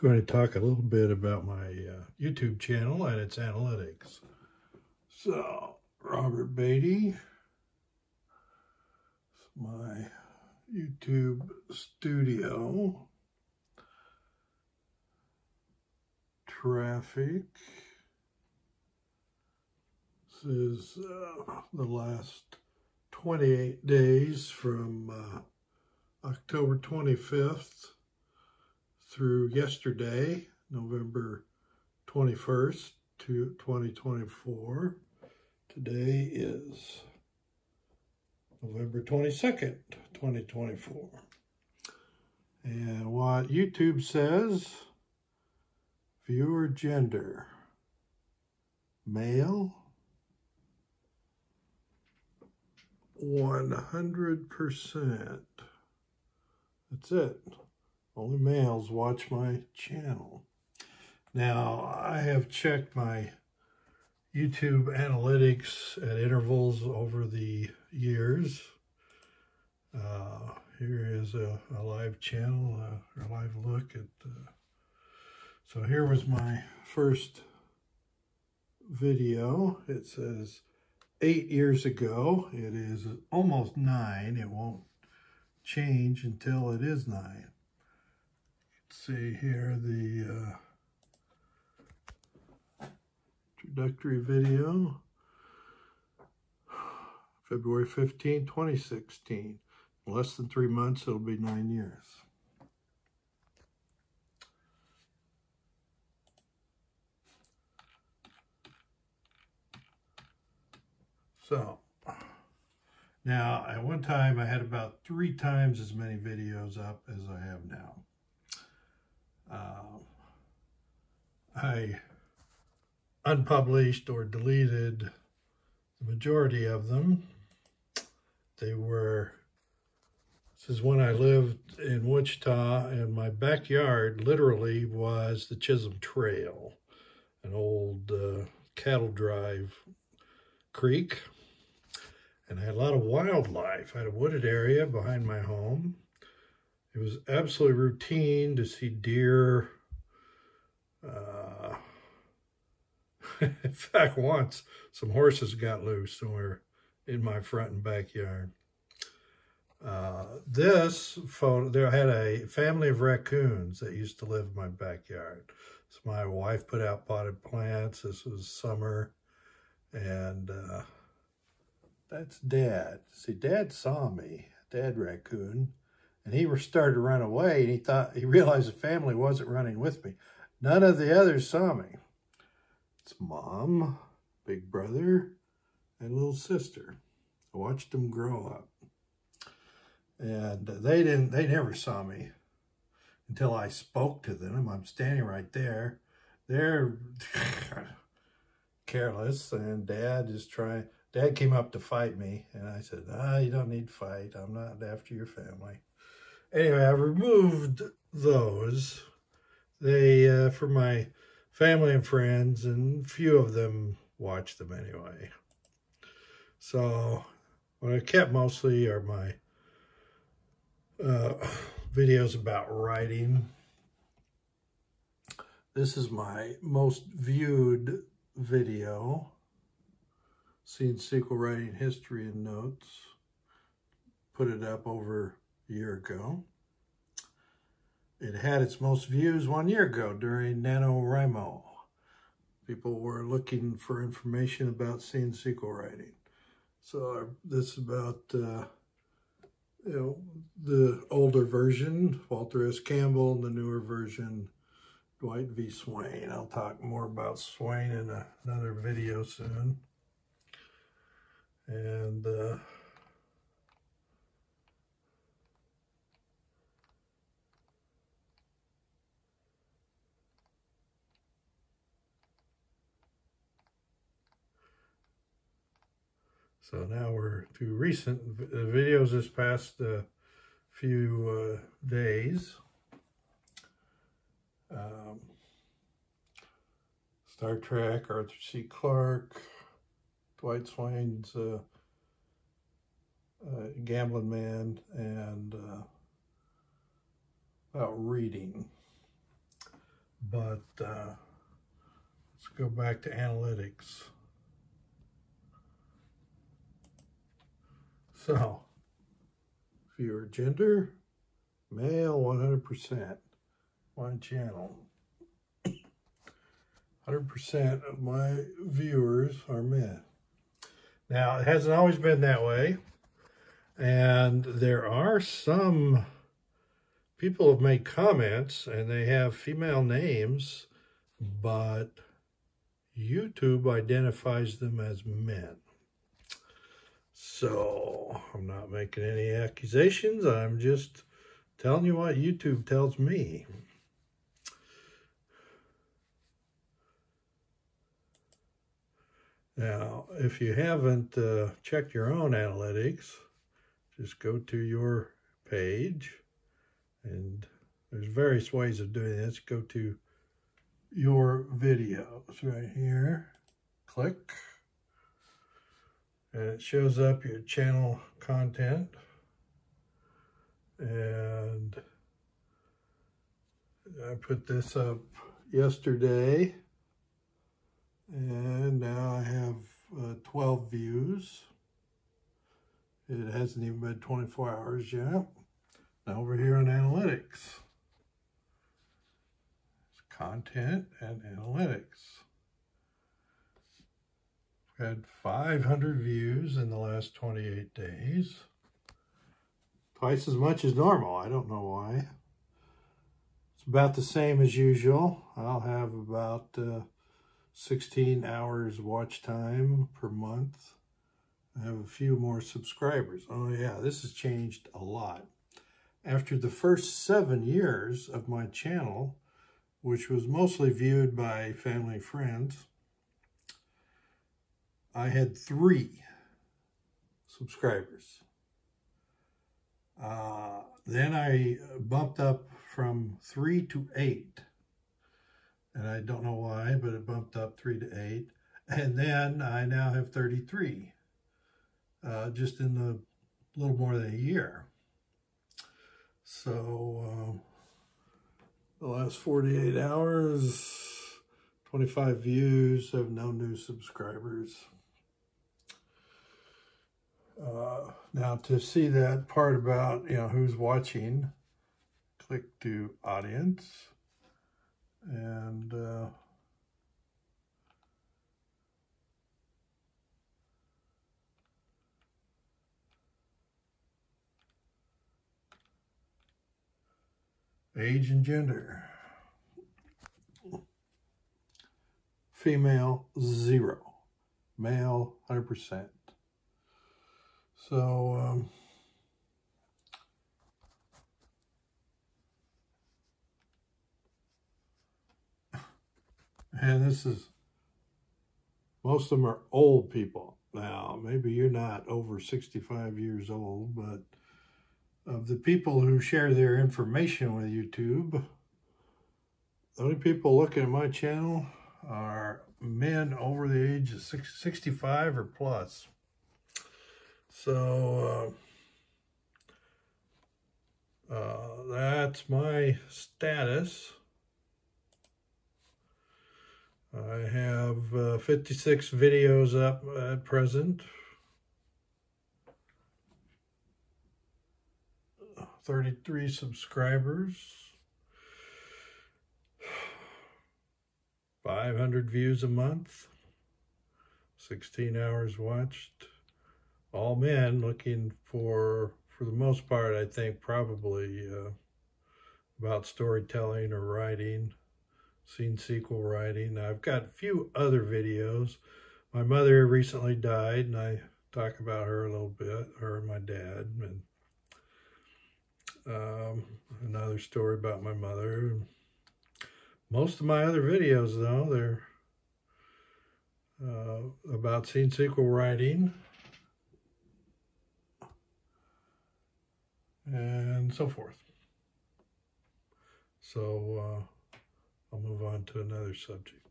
going to talk a little bit about my uh, YouTube channel and its analytics. So, Robert Beattie, my YouTube studio, traffic, this is uh, the last 28 days from uh, October 25th through yesterday, November 21st to 2024. Today is November 22nd, 2024. And what YouTube says, viewer gender, male, 100%. That's it. Only males watch my channel. Now, I have checked my YouTube analytics at intervals over the years. Uh, here is a, a live channel, uh, a live look at. Uh, so here was my first video. It says eight years ago. It is almost nine. It won't change until it is nine see here the uh, introductory video. February 15, 2016. In less than three months, it'll be nine years. So, now at one time I had about three times as many videos up as I have now. I unpublished or deleted the majority of them. They were, this is when I lived in Wichita, and my backyard literally was the Chisholm Trail, an old uh, cattle drive creek. And I had a lot of wildlife. I had a wooded area behind my home. It was absolutely routine to see deer. Uh, in fact, once some horses got loose somewhere in my front and backyard. Uh, this photo, there I had a family of raccoons that used to live in my backyard. So my wife put out potted plants. This was summer. And uh, that's Dad. See, Dad saw me, Dad Raccoon, and he started to run away and he thought he realized the family wasn't running with me none of the others saw me. It's mom big brother and little sister. I watched them grow up. And they didn't they never saw me until i spoke to them. I'm standing right there. They're careless and dad is trying dad came up to fight me and i said ah you don't need to fight. I'm not after your family. Anyway, I removed those. They, uh, for my family and friends, and few of them watch them anyway. So what I kept mostly are my uh, videos about writing. This is my most viewed video, Scene Sequel Writing History and Notes. Put it up over a year ago. It had its most views one year ago during NaNoWriMo. People were looking for information about scene sequel writing. So uh, this is about uh, you know the older version, Walter S. Campbell, and the newer version, Dwight V. Swain. I'll talk more about Swain in a, another video soon. And uh, So now we're to recent uh, videos this past uh, few uh, days. Um, Star Trek, Arthur C. Clarke, Dwight Swain's uh, uh, Gambling Man, and uh, about reading. but let's go back to analytics. So, viewer gender, male 100%, my channel. 100% of my viewers are men. Now, it hasn't always been that way. And there are some people have made comments and they have female names, but YouTube identifies them as men. So I'm not making any accusations. I'm just telling you what YouTube tells me. Now, if you haven't uh, checked your own analytics, just go to your page and there's various ways of doing this. Go to your videos right here, click, and it shows up your channel content. And I put this up yesterday and now I have uh, 12 views. It hasn't even been 24 hours yet. Now over here on analytics. It's content and analytics. Had 500 views in the last 28 days. Twice as much as normal. I don't know why. It's about the same as usual. I'll have about uh, 16 hours watch time per month. I have a few more subscribers. Oh yeah, this has changed a lot. After the first seven years of my channel, which was mostly viewed by family friends, I had three subscribers. Uh, then I bumped up from three to eight and I don't know why, but it bumped up three to eight. And then I now have 33, uh, just in the little more than a year. So uh, the last 48 hours, 25 views, have no new subscribers. Uh, now to see that part about, you know, who's watching, click to audience. And uh, age and gender. Female zero. Male 100% so um, And this is, most of them are old people. Now, maybe you're not over 65 years old, but of the people who share their information with YouTube, the only people looking at my channel are men over the age of 65 or plus. So, uh, uh, that's my status. I have uh, 56 videos up at present. 33 subscribers. 500 views a month. 16 hours watched. All men looking for, for the most part, I think probably uh, about storytelling or writing scene sequel writing. I've got a few other videos. My mother recently died, and I talk about her a little bit, her and my dad, and um, another story about my mother. Most of my other videos, though, they're uh, about scene sequel writing and so forth. So, uh, I'll move on to another subject.